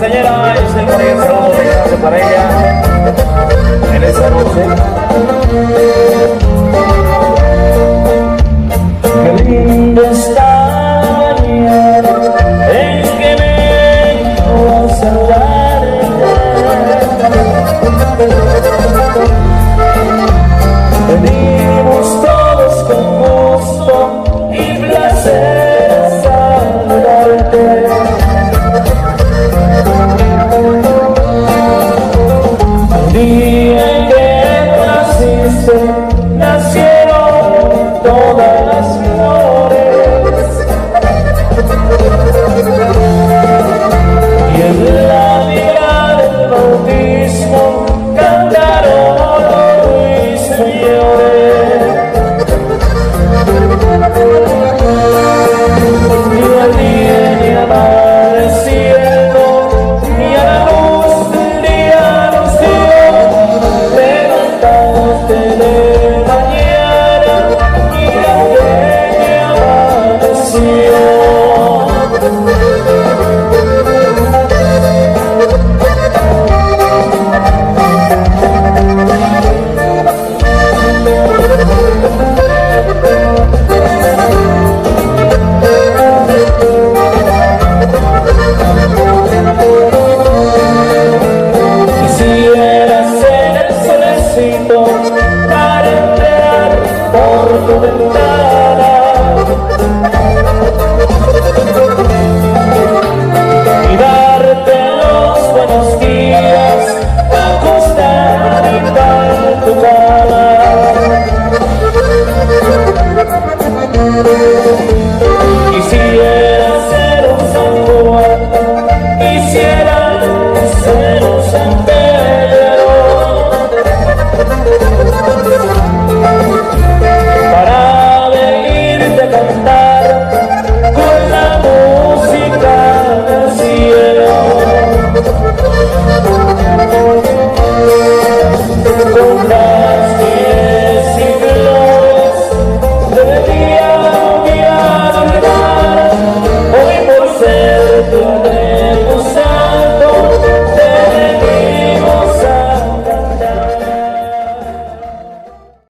mayor saludo de para ella en esta noche. día en que naciste, nacieron todas Quisiera ser el suelosito para enterar por tu ventana y darte los buenos días, acostarte en tu cama.